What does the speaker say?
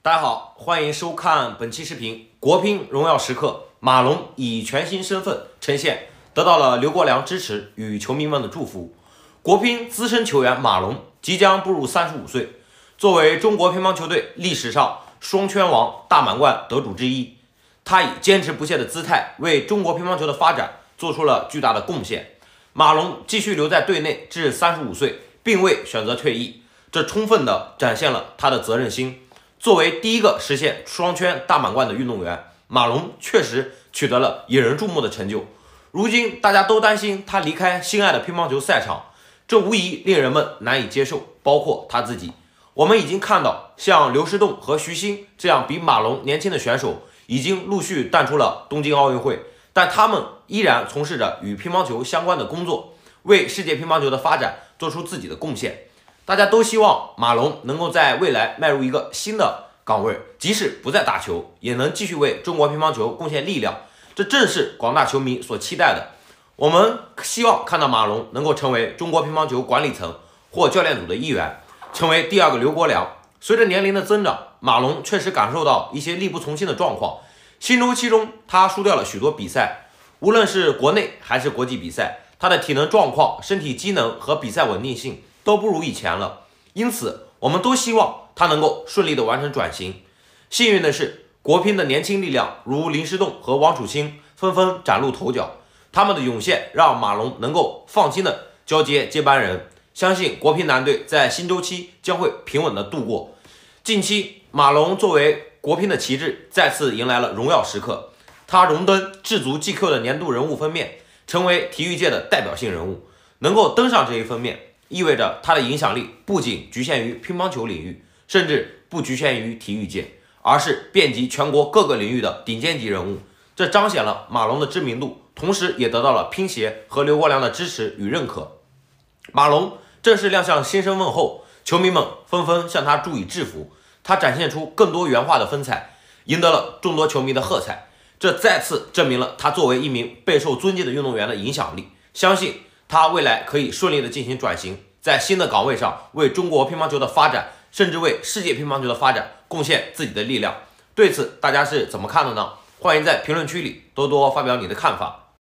大家好，欢迎收看本期视频。国乒荣耀时刻，马龙以全新身份呈现，得到了刘国梁支持与球迷们的祝福。国乒资深球员马龙即将步入三十五岁，作为中国乒乓球队历史上双圈王、大满贯得主之一，他以坚持不懈的姿态为中国乒乓球的发展做出了巨大的贡献。马龙继续留在队内至三十五岁，并未选择退役，这充分的展现了他的责任心。作为第一个实现双圈大满贯的运动员，马龙确实取得了引人注目的成就。如今大家都担心他离开心爱的乒乓球赛场，这无疑令人们难以接受，包括他自己。我们已经看到，像刘诗栋和徐昕这样比马龙年轻的选手，已经陆续淡出了东京奥运会，但他们依然从事着与乒乓球相关的工作，为世界乒乓球的发展做出自己的贡献。大家都希望马龙能够在未来迈入一个新的岗位，即使不再打球，也能继续为中国乒乓球贡献力量。这正是广大球迷所期待的。我们希望看到马龙能够成为中国乒乓球管理层或教练组的一员，成为第二个刘国梁。随着年龄的增长，马龙确实感受到一些力不从心的状况。新周期中，他输掉了许多比赛，无论是国内还是国际比赛，他的体能状况、身体机能和比赛稳定性。都不如以前了，因此我们都希望他能够顺利的完成转型。幸运的是，国乒的年轻力量如林诗栋和王楚钦纷纷崭露头角，他们的涌现让马龙能够放心的交接接班人。相信国乒男队在新周期将会平稳的度过。近期，马龙作为国乒的旗帜，再次迎来了荣耀时刻。他荣登智足 GQ 的年度人物封面，成为体育界的代表性人物，能够登上这一封面。意味着他的影响力不仅局限于乒乓球领域，甚至不局限于体育界，而是遍及全国各个领域的顶尖级人物。这彰显了马龙的知名度，同时也得到了乒协和刘国梁的支持与认可。马龙正式亮相新生问候，球迷们纷纷向他注以制服。他展现出更多元化的风采，赢得了众多球迷的喝彩。这再次证明了他作为一名备受尊敬的运动员的影响力。相信。他未来可以顺利的进行转型，在新的岗位上为中国乒乓球的发展，甚至为世界乒乓球的发展贡献自己的力量。对此，大家是怎么看的呢？欢迎在评论区里多多发表你的看法。